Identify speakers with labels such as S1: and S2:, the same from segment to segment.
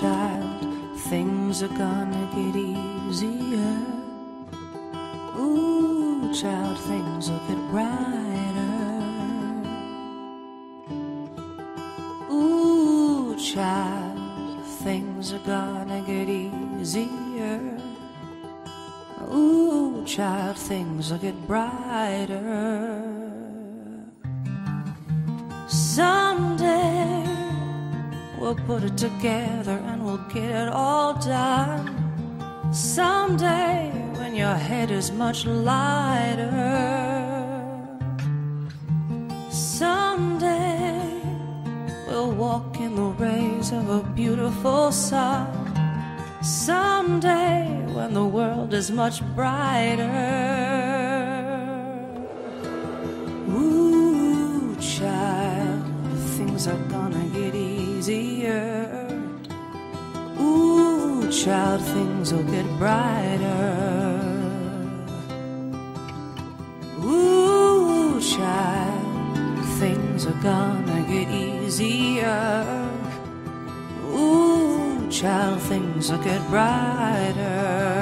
S1: child, things are gonna get easier. Ooh, child, things will get brighter. Ooh, child, things are gonna get easier. Ooh, child, things will get brighter. We'll put it together and we'll get it all done. Someday when your head is much lighter. Someday we'll walk in the rays of a beautiful sun. Someday when the world is much brighter. Things are gonna get easier. Ooh, child, things will get brighter. Ooh, child, things are gonna get easier. Ooh, child, things will get brighter.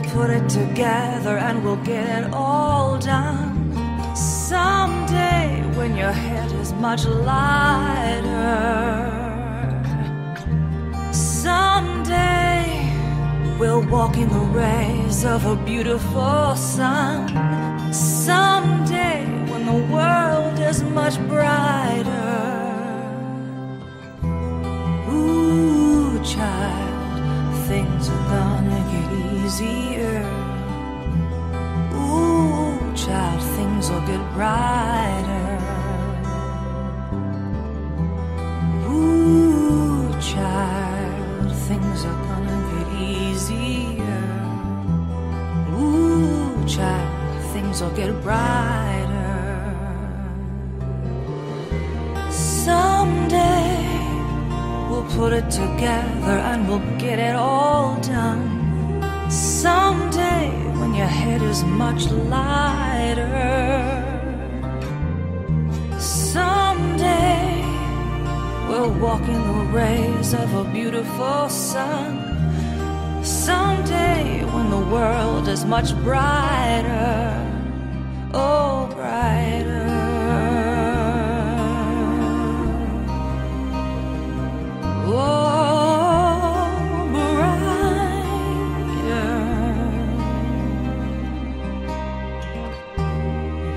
S1: We'll put it together and we'll get it all done. Someday when your head is much lighter. Someday we'll walk in the rays of a beautiful sun. Someday when the world is much brighter. Get brighter. Ooh, child, things are gonna get easier. Ooh, child, things will get brighter. Someday we'll put it together and we'll get it all done. Someday when your head is much lighter. Walk in the rays of a beautiful sun. Someday when the world is much brighter. Oh, brighter. Oh, brighter.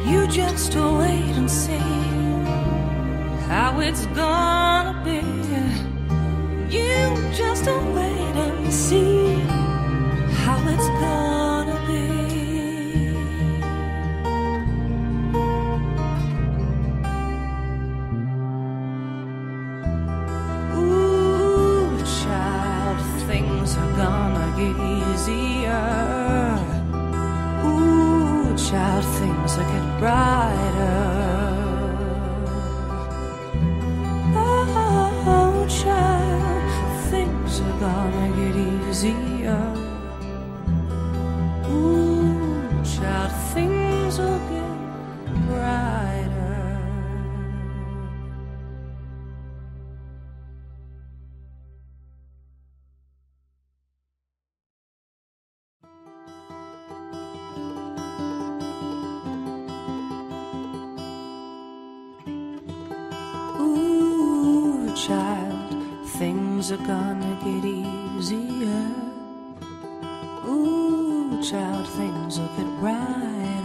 S1: You just wait and see how it's gonna just wait and see how it's gonna be. Ooh, child, things are gonna get easier. Ooh, child, things will get brighter. Things are gonna get easier. Ooh, child, things will get brighter.